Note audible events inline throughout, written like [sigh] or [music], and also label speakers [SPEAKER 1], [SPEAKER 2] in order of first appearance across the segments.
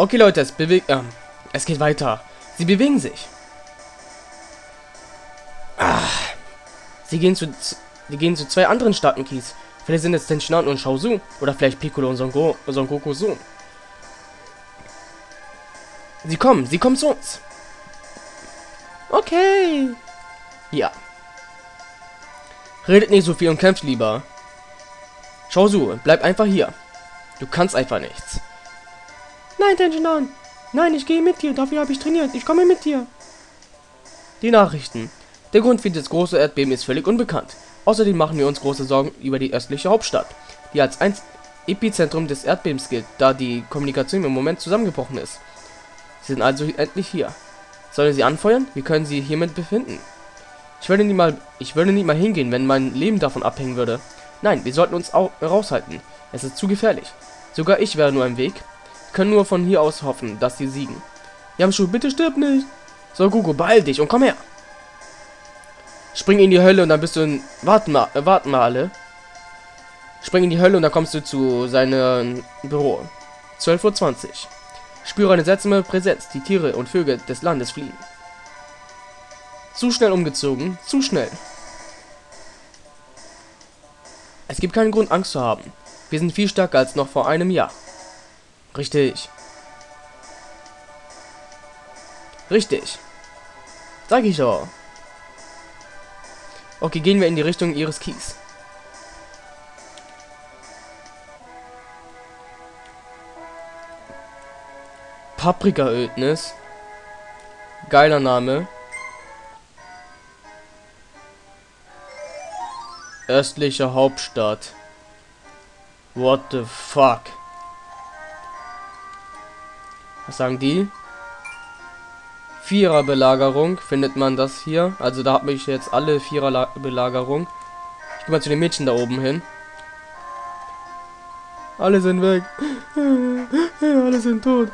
[SPEAKER 1] Okay, Leute, es bewegt. Ähm, es geht weiter. Sie bewegen sich. Ah. Sie gehen zu. Sie gehen zu zwei anderen starken Kies. Vielleicht sind es Tenshinhan und Shaozu. Oder vielleicht Piccolo und Son, Go Son Goku Sohn. Sie kommen, sie kommen zu uns. Okay. Ja. Redet nicht so viel und kämpft lieber. Shaozu, bleib einfach hier. Du kannst einfach nichts. Nein, Tenshinhan. Nein, ich gehe mit dir. Dafür habe ich trainiert. Ich komme mit dir. Die Nachrichten. Der Grund für das große Erdbeben ist völlig unbekannt. Außerdem machen wir uns große Sorgen über die östliche Hauptstadt, die als ein Epizentrum des Erdbebens gilt, da die Kommunikation im Moment zusammengebrochen ist. Sie sind also endlich hier. Sollen sie anfeuern? Wir können sie hiermit befinden. Ich würde nie mal, ich würde nie mal hingehen, wenn mein Leben davon abhängen würde. Nein, wir sollten uns auch raushalten. Es ist zu gefährlich. Sogar ich wäre nur im Weg. Können nur von hier aus hoffen, dass sie siegen. Yamshu, bitte stirb nicht. So, Gugu, beeil dich und komm her. Spring in die Hölle und dann bist du in... Warten mal, äh, warten mal alle. Spring in die Hölle und dann kommst du zu seinem Büro. 12.20 Uhr. Spüre eine seltsame Präsenz. Die Tiere und Vögel des Landes fliehen. Zu schnell umgezogen. Zu schnell. Es gibt keinen Grund, Angst zu haben. Wir sind viel stärker als noch vor einem Jahr. Richtig. Richtig. Sag ich doch. Okay, gehen wir in die Richtung ihres Keys. Paprika-Ödnis. Geiler Name. Östliche Hauptstadt. What the fuck? Was sagen die? Vierer-Belagerung findet man das hier. Also da habe ich jetzt alle Vierer-Belagerung. Ich gehe mal zu den Mädchen da oben hin. Alle sind weg. [laughs] Alle sind tot.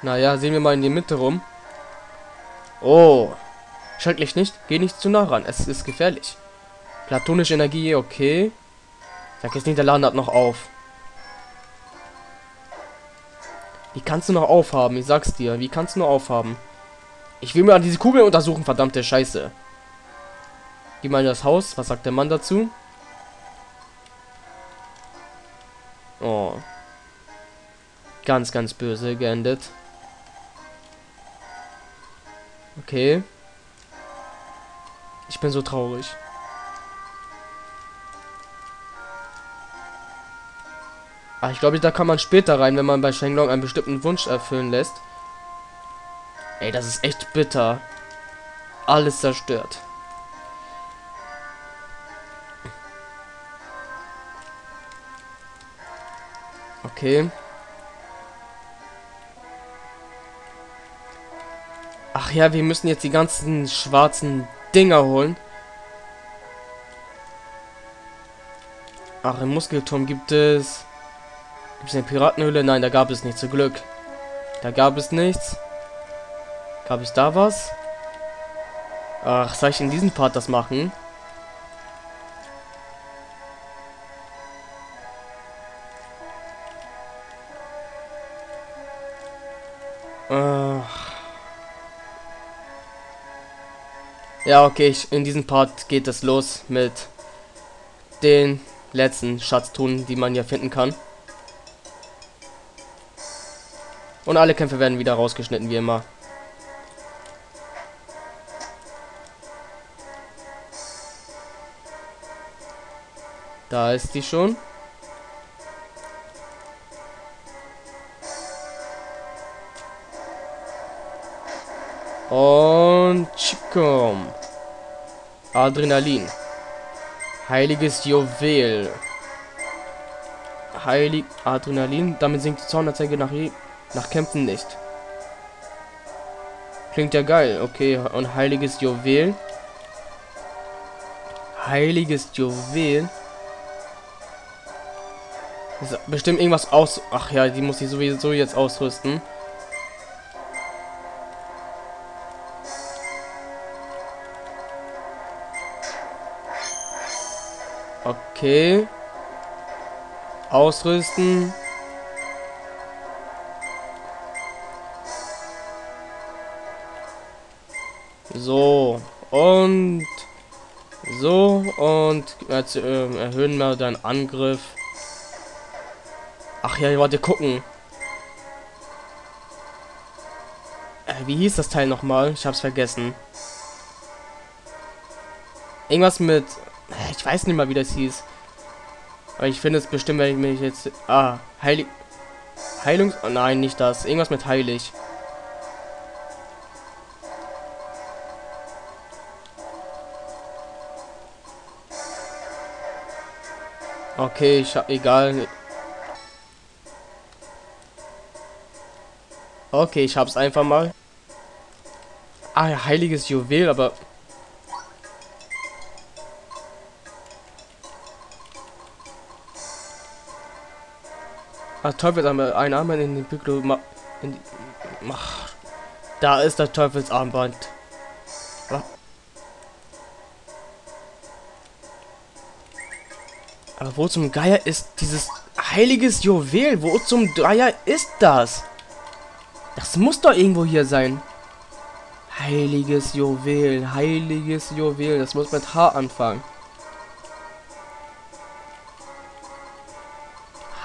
[SPEAKER 1] Naja, sehen wir mal in die Mitte rum. Oh. Schrecklich nicht. Geh nicht zu nah ran. Es ist gefährlich. Platonische Energie, okay. Sag jetzt nicht, der Laden hat noch auf. Wie kannst du noch aufhaben? Ich sag's dir. Wie kannst du noch aufhaben? Ich will mir an diese Kugel untersuchen, verdammte Scheiße. Geh mal in das Haus. Was sagt der Mann dazu? Oh. Ganz, ganz böse geendet. Okay. Ich bin so traurig. Ach, ich glaube, da kann man später rein, wenn man bei Shenlong einen bestimmten Wunsch erfüllen lässt. Ey, das ist echt bitter. Alles zerstört. Okay. Ach ja, wir müssen jetzt die ganzen schwarzen Dinger holen. Ach, im Muskelturm gibt es... Gibt es eine Piratenhöhle? Nein, da gab es nichts, zu Glück. Da gab es nichts. Gab es da was? Ach, soll ich in diesem Part das machen? Ach. Ja, okay, ich, in diesem Part geht es los mit den letzten Schatztruhen, die man ja finden kann. Und alle Kämpfe werden wieder rausgeschnitten, wie immer. Da ist die schon. Und Chikom. Adrenalin. Heiliges Juwel. Heilig Adrenalin. Damit sinkt die Zaunerzeuge nach nach Kämpfen nicht. Klingt ja geil. Okay, und heiliges Juwel. Heiliges Juwel. Ist bestimmt irgendwas aus... Ach ja, die muss ich sowieso jetzt ausrüsten. Okay. Ausrüsten. So. Und so. Und jetzt äh, erhöhen wir deinen Angriff. Ach ja, warte, gucken. Äh, wie hieß das Teil nochmal? Ich hab's vergessen. Irgendwas mit... Äh, ich weiß nicht mal, wie das hieß. Aber ich finde es bestimmt, wenn ich mich jetzt... Ah, Heilig... Heilungs... Oh nein, nicht das. Irgendwas mit heilig. Okay, ich hab... Egal. Okay, ich hab's einfach mal. Ah, heiliges Juwel, aber... Ah, Teufelsarmband. Ein Armband in den Bücklo... In die, ach, da ist das Teufelsarmband. Aber wo zum Geier ist dieses heiliges Juwel? Wo zum Geier ist das? Das muss doch irgendwo hier sein. Heiliges Juwel, heiliges Juwel. Das muss mit H anfangen.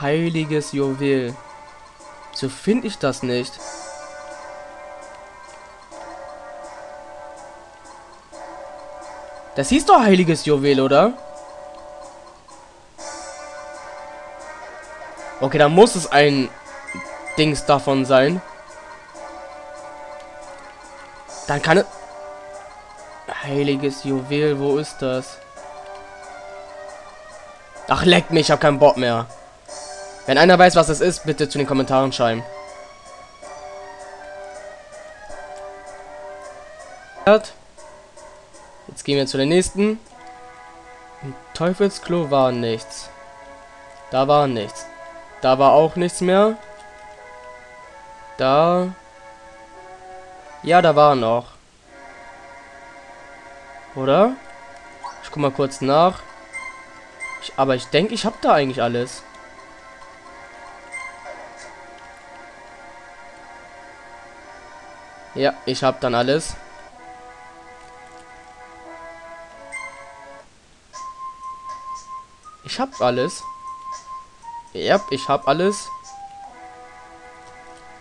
[SPEAKER 1] Heiliges Juwel. So finde ich das nicht. Das hieß doch heiliges Juwel, oder? Okay, dann muss es ein Dings davon sein. Dann kann es... Heiliges Juwel, wo ist das? Ach, leckt mich, ich habe keinen Bock mehr. Wenn einer weiß, was es ist, bitte zu den Kommentaren schreiben. Jetzt gehen wir zu den nächsten. Im Teufelsklo war nichts. Da war nichts. Da war auch nichts mehr. Da ja, da war noch. Oder? Ich guck mal kurz nach. Ich, aber ich denke, ich habe da eigentlich alles. Ja, ich habe dann alles. Ich habe alles. Ja, ich habe alles.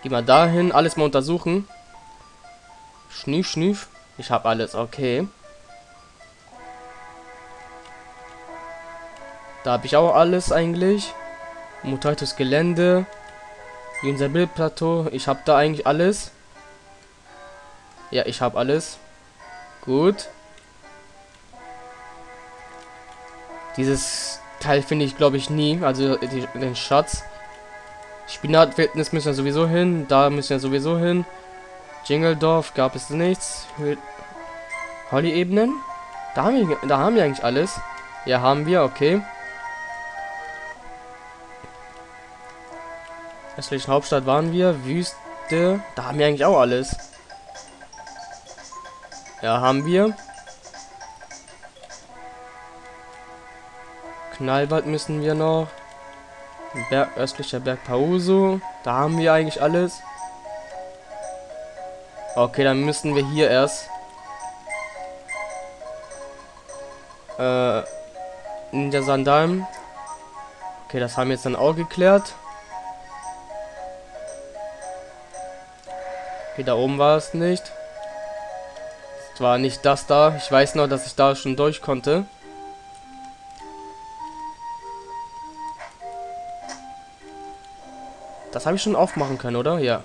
[SPEAKER 1] Geh mal dahin, alles mal untersuchen. Schnief, schnief. Ich habe alles, okay. Da habe ich auch alles eigentlich. Mutiertes Gelände. Unser Bildplateau. Ich habe da eigentlich alles. Ja, ich habe alles. Gut. Dieses Teil finde ich, glaube ich, nie. Also die, den Schatz. Spinatwildnis müssen wir sowieso hin. Da müssen wir sowieso hin. Jingledorf gab es nichts. Holly-Ebenen? Da haben wir, da haben wir eigentlich alles. Ja, haben wir, okay. Östlichen Hauptstadt waren wir. Wüste. Da haben wir eigentlich auch alles. Ja, haben wir. Knallwald müssen wir noch. Berg, östlicher Berg Pauso. Da haben wir eigentlich alles. Okay, dann müssen wir hier erst. Äh, Ninja Sandalm. Okay, das haben wir jetzt dann auch geklärt. Okay, da oben war es nicht. Es war nicht das da. Ich weiß noch, dass ich da schon durch konnte. Das habe ich schon aufmachen können, oder? Ja.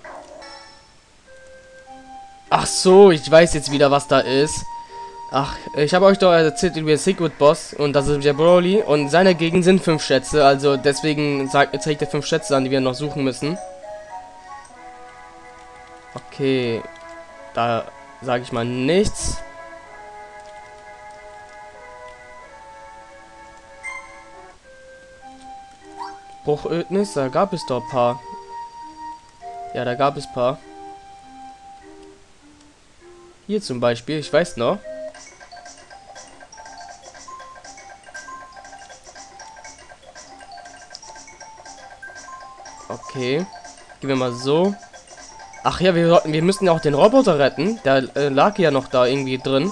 [SPEAKER 1] Ach so, ich weiß jetzt wieder, was da ist. Ach, ich habe euch doch erzählt über Secret Boss und das ist der Broly und seine Gegend sind fünf Schätze, also deswegen zeigt er fünf Schätze an, die wir noch suchen müssen. Okay, da sage ich mal nichts. Bruchödnis, da gab es doch ein paar. Ja, da gab es paar. Hier zum Beispiel, ich weiß noch. Okay. Gehen wir mal so. Ach ja, wir, wir müssen ja auch den Roboter retten. Der äh, lag ja noch da irgendwie drin.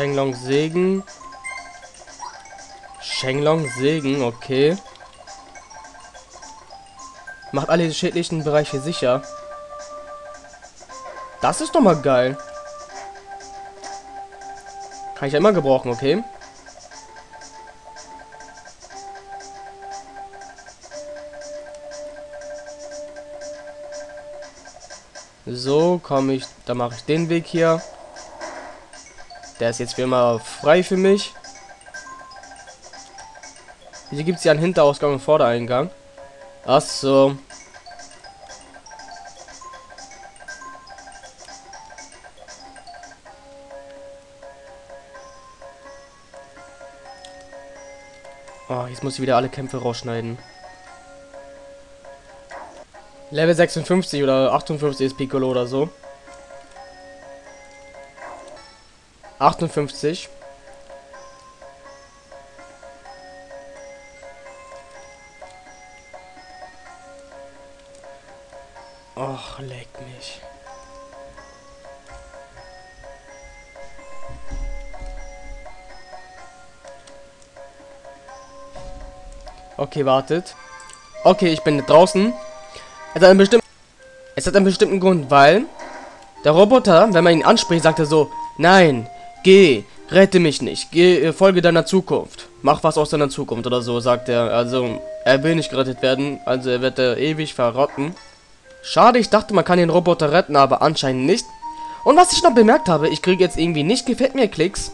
[SPEAKER 1] Shenlong Segen. Shenlong Segen, okay. Macht alle schädlichen Bereiche sicher. Das ist doch mal geil. Kann ich ja immer gebrauchen, okay? So, komme ich, da mache ich den Weg hier. Der ist jetzt wie immer frei für mich. Hier gibt es ja einen Hinterausgang und Vordereingang. Ach so. Oh, jetzt muss ich wieder alle Kämpfe rausschneiden. Level 56 oder 58 ist Piccolo oder so. 58. Och, leck mich. Okay, wartet. Okay, ich bin draußen. Es hat einen bestimmten, es hat einen bestimmten Grund, weil der Roboter, wenn man ihn anspricht, sagt er so, nein, geh, rette mich nicht, geh, äh, folge deiner Zukunft, mach was aus deiner Zukunft oder so, sagt er. Also, er will nicht gerettet werden, also er wird er ewig verrotten. Schade, ich dachte, man kann den Roboter retten, aber anscheinend nicht. Und was ich noch bemerkt habe, ich kriege jetzt irgendwie nicht gefällt mir Klicks.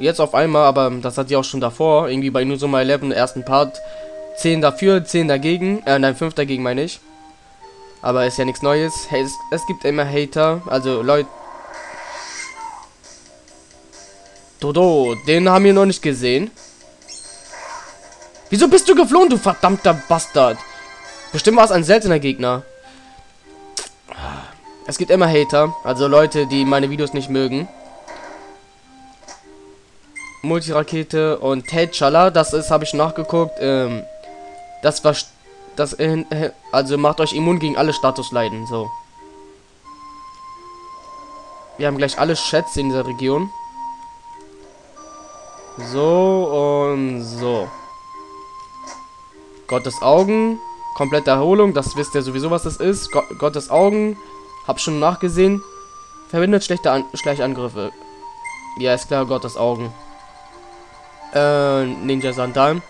[SPEAKER 1] Jetzt auf einmal, aber das hat ja auch schon davor, irgendwie bei Nusuma 11, im ersten Part. 10 dafür, 10 dagegen, äh, nein, 5 dagegen meine ich. Aber ist ja nichts Neues. Es, es gibt immer Hater, also Leute. Dodo, den haben wir noch nicht gesehen. Wieso bist du geflohen, du verdammter Bastard? Bestimmt war es ein seltener Gegner. Es gibt immer Hater, also Leute, die meine Videos nicht mögen. Multirakete und T'Challa, das ist, habe ich nachgeguckt, ähm, das war, das, äh, äh, also macht euch immun gegen alle Statusleiden, so. Wir haben gleich alle Schätze in dieser Region. So und so. Gottes Augen, komplette Erholung, das wisst ihr sowieso, was das ist. Go Gottes Augen, hab schon nachgesehen. Verbindet schlechte An Schleichangriffe. Ja, ist klar, Gottes Augen. Äh, Ninja Sandal.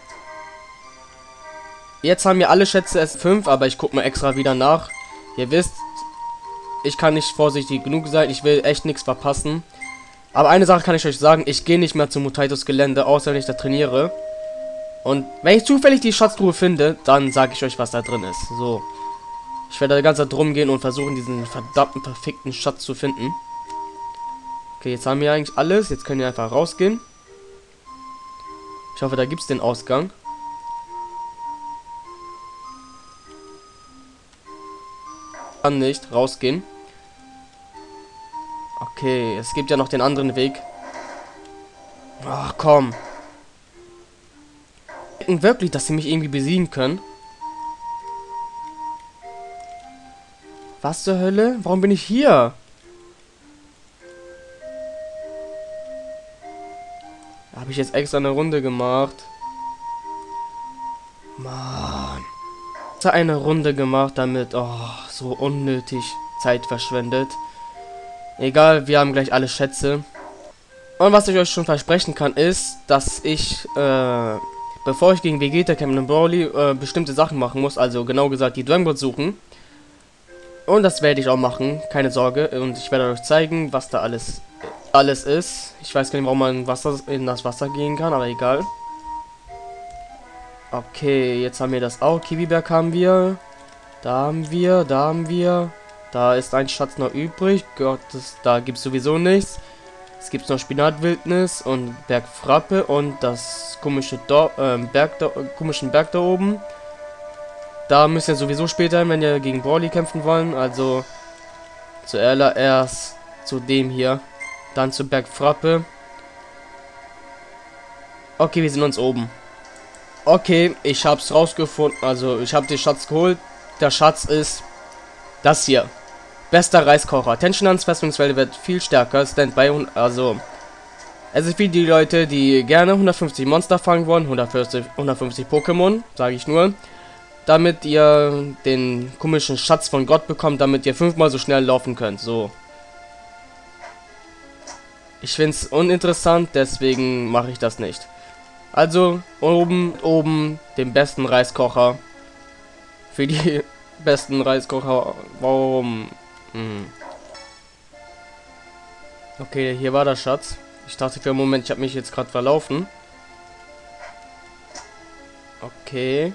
[SPEAKER 1] Jetzt haben wir alle Schätze S5, aber ich guck mal extra wieder nach. Ihr wisst, ich kann nicht vorsichtig genug sein. Ich will echt nichts verpassen. Aber eine Sache kann ich euch sagen, ich gehe nicht mehr zum Mutaitos Gelände, außer wenn ich da trainiere. Und wenn ich zufällig die Schatztruhe finde, dann sage ich euch, was da drin ist. So. Ich werde da ganz drum gehen und versuchen, diesen verdammten, perfekten Schatz zu finden. Okay, jetzt haben wir eigentlich alles. Jetzt können wir einfach rausgehen. Ich hoffe, da gibt es den Ausgang. Kann nicht rausgehen. Okay, es gibt ja noch den anderen Weg. Ach, komm. Denken wirklich, dass sie mich irgendwie besiegen können? Was zur Hölle? Warum bin ich hier? Habe ich jetzt extra eine Runde gemacht? Mann. Eine Runde gemacht, damit... Oh, so unnötig Zeit verschwendet. Egal, wir haben gleich alle Schätze. Und was ich euch schon versprechen kann, ist, dass ich, äh, bevor ich gegen Vegeta kämpfe und Broly, äh, bestimmte Sachen machen muss. Also genau gesagt, die Dragon Balls suchen. Und das werde ich auch machen, keine Sorge. Und ich werde euch zeigen, was da alles, alles ist. Ich weiß gar nicht, warum man Wasser, in das Wasser gehen kann, aber egal. Okay, jetzt haben wir das auch. Kiwiberg haben wir. Da haben wir, da haben wir. Da ist ein Schatz noch übrig. Gott, das, da gibt es sowieso nichts. Es gibt noch Spinatwildnis und Bergfrappe und das komische Dor äh, Berg da, komischen Berg da oben. Da müsst ihr sowieso später hin, wenn ihr gegen Brawly kämpfen wollen. Also zuallererst zu dem hier. Dann zu Bergfrappe. Okay, wir sind uns oben. Okay, ich hab's rausgefunden. Also, ich habe den Schatz geholt. Der Schatz ist das hier. Bester Reiskocher. Tension ans Festungswelle wird viel stärker. Standby, also... Es ist wie die Leute, die gerne 150 Monster fangen wollen. 140, 150 Pokémon, sage ich nur. Damit ihr den komischen Schatz von Gott bekommt, damit ihr fünfmal so schnell laufen könnt. So. Ich finde es uninteressant, deswegen mache ich das nicht. Also, oben, oben, den besten Reiskocher. Für die [laughs] besten Reiskocher. Warum? Hm. Okay, hier war der Schatz. Ich dachte für einen Moment, ich habe mich jetzt gerade verlaufen. Okay.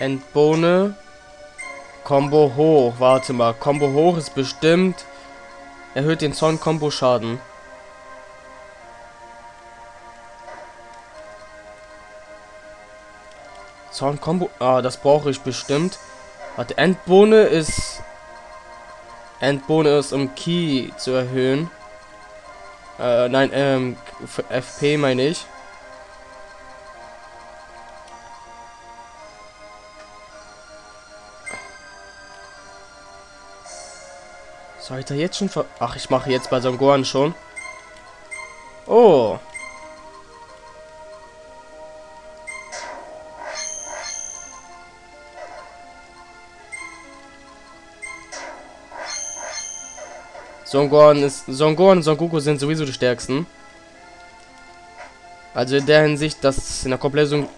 [SPEAKER 1] Endbohne. Combo hoch. Warte mal. Combo hoch ist bestimmt. Erhöht den Zorn-Kombo-Schaden. Zorn-Kombo. Ah, das brauche ich bestimmt. Warte, Endbohne ist. Endbohne ist, um Key zu erhöhen. Äh, nein, ähm, FP meine ich. Soll ich da jetzt schon ver... Ach, ich mache jetzt bei Songoran schon. Oh. Songoran ist... Songoran und Son Goku sind sowieso die stärksten. Also in der Hinsicht, dass in der Komplettlösung...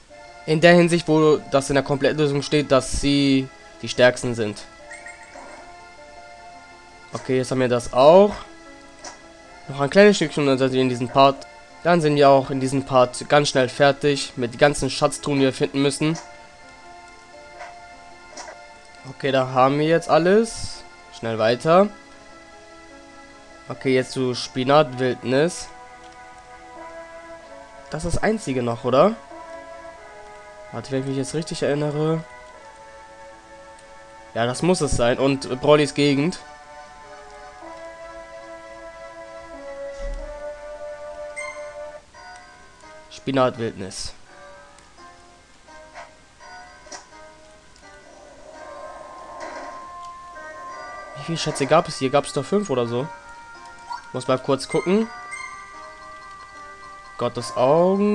[SPEAKER 1] In der Hinsicht, wo das in der Komplettlösung steht, dass sie die stärksten sind. Okay, jetzt haben wir das auch. Noch ein kleines Stückchen und dann sind wir in diesem Part. Dann sind wir auch in diesem Part ganz schnell fertig mit den ganzen Schatztruhen, die wir finden müssen. Okay, da haben wir jetzt alles. Schnell weiter. Okay, jetzt zu Spinatwildnis. Das ist das einzige noch, oder? Warte, wenn ich mich jetzt richtig erinnere. Ja, das muss es sein. Und Brollys Gegend. Spinatwildnis. Wie viele Schätze gab es hier? Gab es doch fünf oder so? Muss mal kurz gucken. Gottes Augen.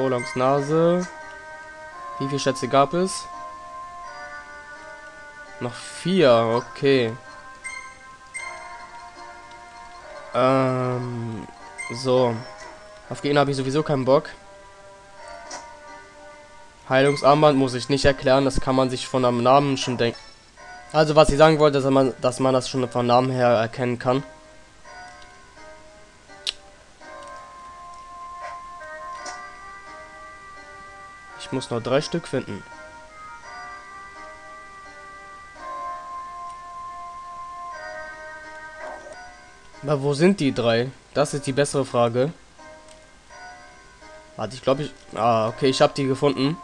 [SPEAKER 1] Olangs Nase. Wie viele Schätze gab es? Noch vier, okay. Ähm, so. Auf Gegner habe ich sowieso keinen Bock. Heilungsarmband muss ich nicht erklären, das kann man sich von einem Namen schon denken. Also was ich sagen wollte, dass man, dass man das schon von Namen her erkennen kann. Ich muss noch drei Stück finden. Aber wo sind die drei? Das ist die bessere Frage. Warte, ich glaube ich... Ah, okay, ich habe die gefunden.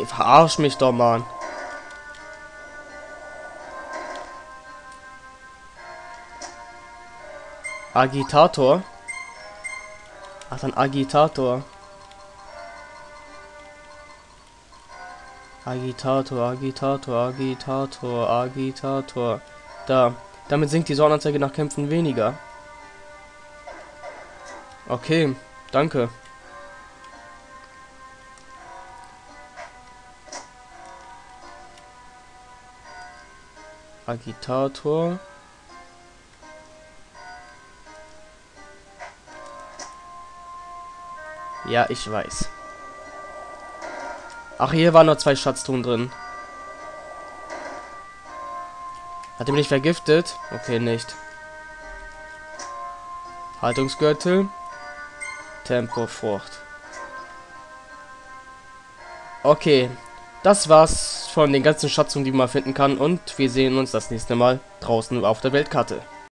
[SPEAKER 1] Ey, verarsch mich doch, Mann. Agitator? Ach, dann Agitator. Agitator, Agitator, Agitator, Agitator. Da. Damit sinkt die Sonnenanzeige nach Kämpfen weniger. Okay, danke. Agitator. Ja, ich weiß. Ach, hier waren noch zwei Schatztruhen drin. Hat er mich vergiftet? Okay, nicht. Haltungsgürtel. Tempofrucht. Okay. Das war's von den ganzen Schatzungen, die man finden kann. Und wir sehen uns das nächste Mal draußen auf der Weltkarte.